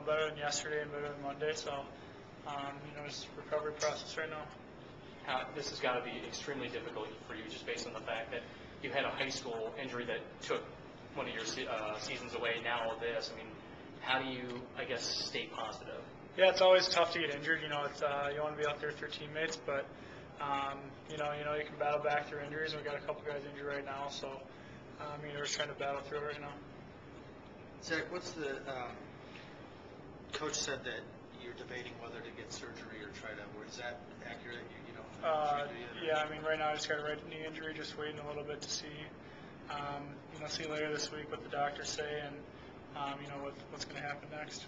know, better than yesterday and better than Monday. So, um, you know, it's recovery process right now. How, this has got to be extremely difficult for you, just based on the fact that you had a high school injury that took one of your se- uh, seasons away. Now all this, I mean, how do you, I guess, stay positive? Yeah, it's always tough to get injured. You know, it's uh, you want to be out there with your teammates, but um, you know, you know, you can battle back through injuries. We've got a couple guys injured right now, so um, you know, we're just trying to battle through it right now. Zach, what's the, um, coach said that you're debating whether to get surgery or try to, is that accurate? You, you don't Uh, yeah, I mean, right now I just got a right knee injury. Just waiting a little bit to see, um, you know, see later this week what the doctors say and um, you know what, what's going to happen next.